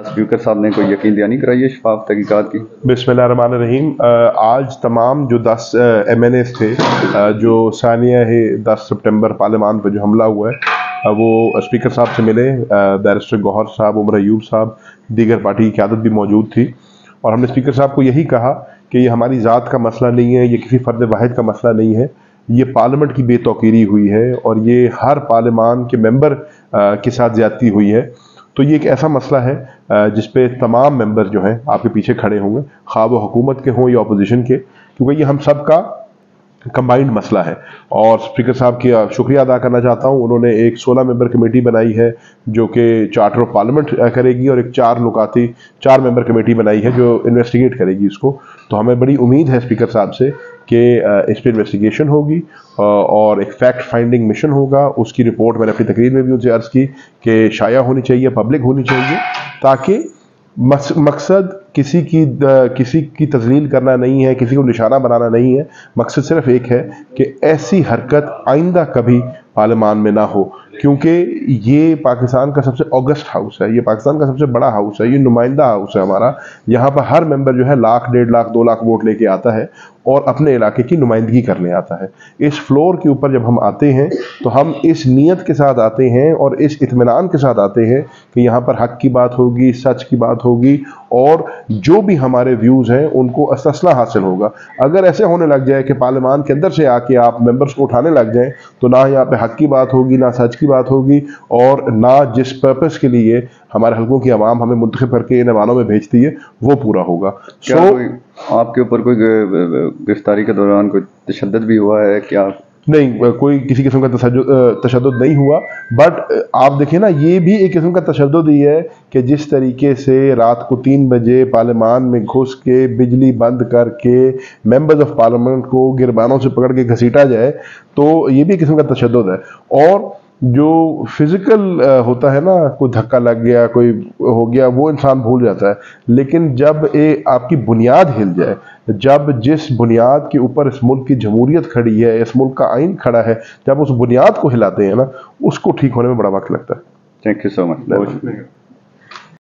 Speaker صاحب نے کوئی یقین دیا نہیں کرائی ہے شفاف تحقیقات کی؟ بسم اللہ الرحمن الرحیم۔ آج تمام جو دس ایم این ایس تھے جو سانیہ ہے، دس سپٹمبر پارلیمان پہ جو حملہ ہوا ہے وہ اسپیکر صاحب سے ملے بیرسٹر گوہر صاحب، عمر ایوب صاحب، دیگر پارٹی کی قیادت بھی موجود تھی۔ اور ہم نے اسپیکر صاحب کو یہی کہا کہ یہ ہماری ذات کا مسئلہ نہیں ہے، یہ کسی فرد واحد کا مسئلہ نہیں ہے، یہ پارلیمنٹ کی بے توقیری ہوئی ہے اور یہ ہر پارلیمان کے ممبر کے ساتھ زیادتی ہوئی ہے۔ تو یہ ایک ایسا مسئلہ ہے جس پہ تمام ممبر جو ہیں آپ کے پیچھے کھڑے ہوں گے، خواب و حکومت کے ہوں یا اپوزیشن کے، کیونکہ یہ ہم سب کا کمبائنڈ مسئلہ ہے۔ اور اسپیکر صاحب کی شکریہ ادا کرنا چاہتا ہوں۔ انہوں نے ایک سولہ ممبر کمیٹی بنائی ہے جو کہ چارٹر آف پارلیمنٹ کرے گی اور ایک چار نکاتی، چار ممبر کمیٹی بنائی ہے جو انویسٹیگیٹ کرے گی اس کو۔ تو ہمیں بڑی امید ہے اسپیکر صاحب سے کہ اس پہ انویسٹیگیشن ہوگی اور ایک فیکٹ فائنڈنگ مشن ہوگا۔ اس کی رپورٹ میں نے اپنی تقریر میں بھی ان سے عرض کی کہ شائع ہونی چاہیے پبلک ہونی چاہیے، تاکہ مقصد کسی کی کسی کی تزلیل کرنا نہیں ہے، کسی کو نشانہ بنانا نہیں ہے۔ مقصد صرف ایک ہے کہ ایسی حرکت آئندہ کبھی پارلیمان میں نہ ہو، کیونکہ یہ پاکستان کا سب سے اوگسٹ ہاؤس ہے، یہ پاکستان کا سب سے بڑا ہاؤس ہے، یہ نمائندہ ہاؤس ہے ہمارا۔ یہاں پر ہر ممبر جو ہے لاکھ، ڈیڑھ لاکھ، دو لاکھ ووٹ لے کے آتا ہے اور اپنے علاقے کی نمائندگی کرنے آتا ہے۔ اس فلور کے اوپر جب ہم آتے ہیں تو ہم اس نیت کے ساتھ آتے ہیں اور اس اطمینان کے ساتھ آتے ہیں کہ یہاں پر حق کی بات ہوگی سچ کی بات ہوگی اور جو بھی ہمارے ویوز ہیں ان کو استثلہ حاصل ہوگا۔ اگر ایسے ہونے لگ جائے کہ پارلیمان کے اندر سے آ کے آپ ممبرس کو اٹھانے لگ جائیں تو نہ یہاں پہ حق کی بات ہوگی نہ سچ کی بات ہوگی اور نہ جس پرپس کے لیے ہمارے حلقوں کی عوام ہمیں منتخب کر کے ان عوانوں میں بھیجتی ہے وہ پورا ہوگا۔ کیا آپ کے اوپر کوئی گرفتاری کے دوران کوئی تشدد بھی ہوا ہے؟ کیا نہیں کوئی کسی قسم کا تشدد نہیں ہوا۔ بٹ آپ دیکھیں نا، یہ بھی ایک قسم کا تشدد ہی ہے کہ جس طریقے سے رات کو تین بجے پارلیمان میں گھس کے بجلی بند کر کے ممبرز آف پارلیمنٹ کو گربانوں سے پکڑ کے گھسیٹا جائے، تو یہ بھی ایک قسم کا تشدد ہے۔ اور جو فزیکل ہوتا ہے نا، کوئی دھکا لگ گیا، کوئی ہو گیا، وہ انسان بھول جاتا ہے۔ لیکن جب آپ کی بنیاد ہل جائے جب جس بنیاد کے اوپر اس ملک کی جمہوریت کھڑی ہے اس ملک کا آئین کھڑا ہے جب اس بنیاد کو ہلاتے ہیں نا اس کو ٹھیک ہونے میں بڑا وقت لگتا ہے۔ Thank you so much